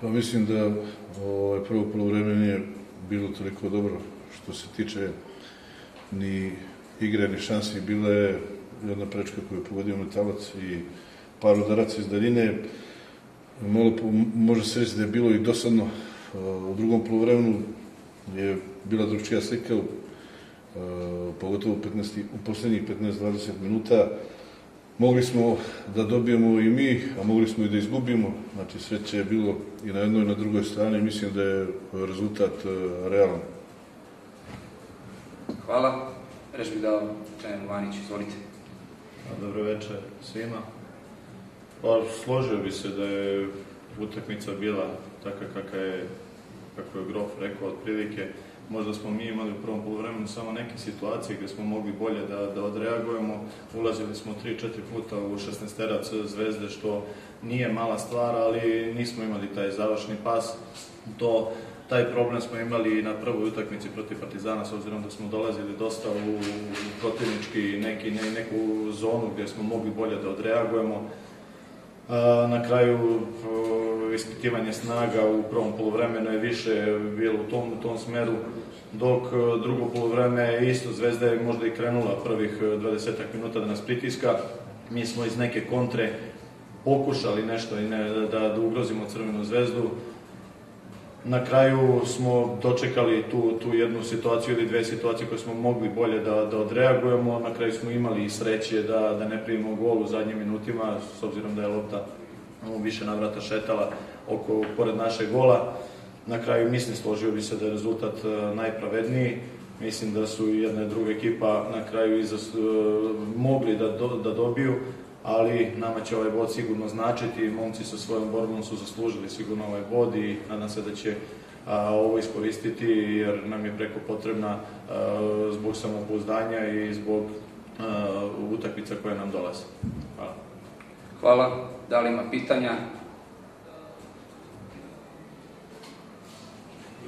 Pa mislim da ovaj, prvo polovreme nije bilo toliko dobro što se tiče ni igre, ni šansi. Bila je jedna prečka koju je pogodio metalac i par udaraca iz daljine. Malo može se reći da je bilo i dosadno. U drugom polovremenu je bila drugčija slika, pogotovo 15, u poslednjih 15-20 minuta. Mogli smo da dobijemo i mi, a mogli smo i da izgubimo. Znači, sreće je bilo i na jednoj i na drugoj strani. Mislim da je rezultat realan. Hvala. Reč bih dao trener Vanić, izvolite. Dobro večer svima. Pa, složio bi se da je utakmica bila taka kakva je, kako je Grof rekao, otprilike. Možda smo mi imali u prvom polovremenu samo neke situacije gde smo mogli bolje da, da odreagujemo. Ulazili smo 3-4 puta u 16 terac zvezde, što nije mala stvar, ali nismo imali taj završni pas. To Taj problem smo imali na prvoj utakmici protiv Partizana, s obzirom da smo dolazili dosta u, protivnički neki, ne, neku zonu gdje smo mogli bolje da odreagujemo. Na kraju ispitivanje snaga u prvom polovremenu je više bilo u tom, u tom smeru, dok drugo polovreme isto Zvezda je možda i krenula prvih 20 minuta da nas pritiska. Mi smo iz neke kontre pokušali nešto i ne, da, da ugrozimo Crvenu zvezdu, Na kraju smo dočekali tu, tu jednu situaciju ili dve situacije koje smo mogli bolje da, da odreagujemo. Na kraju smo imali i sreće da, da ne primimo gol u zadnjim minutima, s obzirom da je lopta više navrata šetala oko, pored naše gola. Na kraju mislim, složio bi se da je rezultat e, najpravedniji. Mislim da su jedna i druga ekipa na kraju izas, e, mogli da, do, da dobiju, ali nama će ovaj bod sigurno značiti, momci sa svojom borbom su zaslužili sigurno ovaj bod i nadam se da će a, ovo iskoristiti jer nam je preko potrebna a, zbog samopouzdanja i zbog a, utakmica koje nam dolaze. Hvala. Hvala. Da li ima pitanja?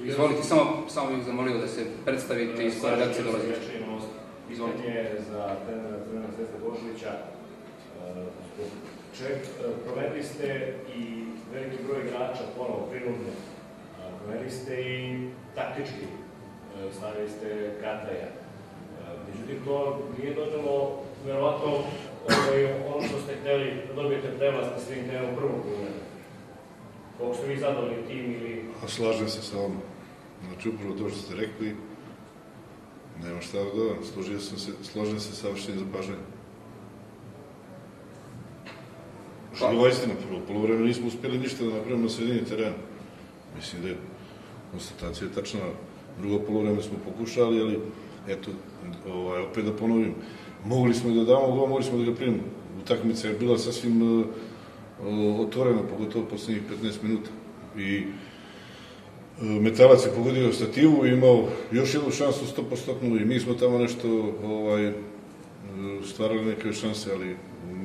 Izvolite, samo, samo bih zamolio da se predstavite i koja redakcija dolazi. Izvolite. Pitanje za trenera Crvena Svesta Bošovića čovjek, promenili ste i veliki broj igrača ponovo prinudno. Promenili ste i taktički, stavili ste Kataja. Međutim, to nije donelo, verovatno, ovaj, ono što ste hteli da dobijete prevlast na svim temom prvog pogledu. Koliko ste vi zadovoljni tim ili... A slažem se sa vama. Znači, upravo to što ste rekli, nema šta da dodam. Složio sam se, složen se sa vašim zapažanjem. Živa istina, prvo polovreme nismo uspjeli ništa da napravimo na sredini terena. Mislim da je konstatacija tačna. Drugo polovreme smo pokušali, ali eto, ovaj, opet da ponovim, mogli smo da damo gol, mogli smo da ga primimo. Utakmica je bila sasvim uh, otvorena, pogotovo poslednjih 15 minuta. I uh, Metalac je pogodio stativu i imao još jednu šansu 100% i mi smo tamo nešto ovaj, stvarali neke šanse, ali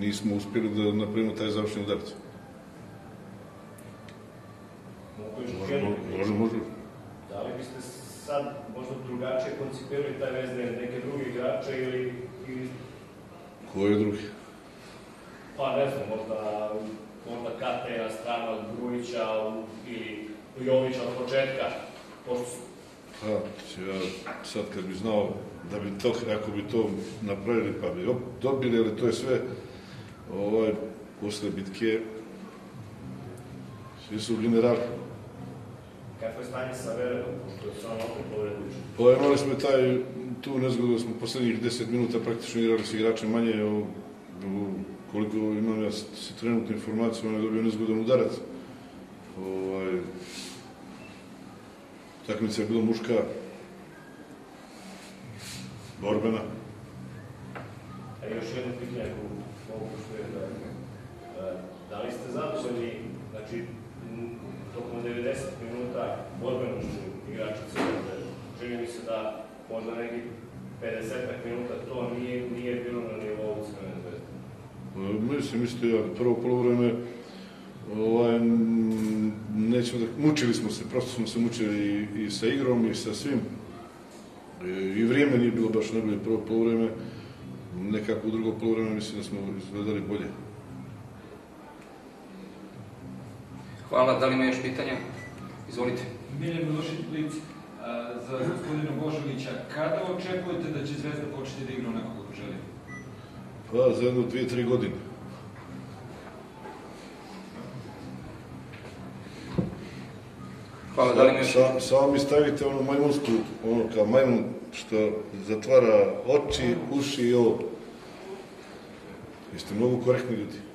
nismo uspjeli da napravimo taj završni udarac. Može, može. Da li biste sad možda drugačije koncipirali taj vez na neke druge igrače ili... ili... Koje drugi? Pa ne znam, možda, možda Kateja, strana Grujića ili Jovića od početka, pošto Pa, ja sad kad bi znao da bi to, ako bi to napravili, pa bi dobili, ali to je sve ovaj, posle bitke svi su generali. Kako je stanje sa Verenom, pošto je samo opet povredujući? Pa imali smo taj, tu nezgodu, smo poslednjih 10 minuta praktično igrali s igračem manje, o, o, koliko imam ja se trenutnu informaciju, on je dobio nezgodan udarac. Ovaj, takmica je bila muška, borbena. A još jedno pitanje, ako mogu što je da, da li ste zadovoljni, znači, tokom 90 minuta borbenošću igrača Crvene čini mi se da možda neki 50 minuta to nije, nije bilo na nivou Crvene zvezde. Mislim, isto ja, prvo polovreme, ovaj, nećemo da, mučili smo se, prosto smo se mučili i, i sa igrom i sa svim. I, i vrijeme nije bilo baš najbolje prvo polovreme, nekako u drugo polovreme mislim da smo izgledali bolje. Hvala, da li ima još pitanja? Izvolite. Miljan Milošić Blic, a, za gospodina Božovića, kada očekujete da će Zvezda početi da igra onako kako želi? Pa za jedno dvije, tri godine. Hvala, da li još... Sa, samo mi stavite onu majmunsku, ono kao majmun što zatvara oči, uši i ovo. Vi ste mnogo korektni ljudi.